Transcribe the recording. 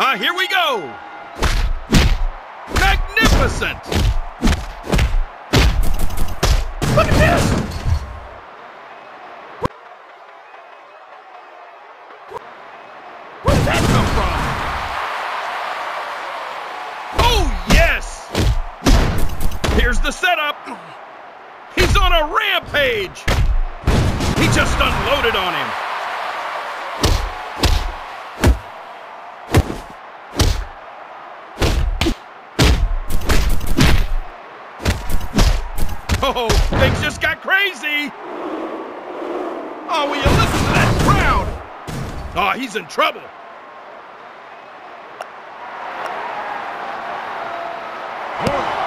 Ah, here we go. Magnificent. Look at this. Where did that come from? Oh, yes. Here's the setup. He's on a rampage. He just unloaded on him. Whoa, things just got crazy! Oh, will you listen to that crowd? Oh, he's in trouble. Oh!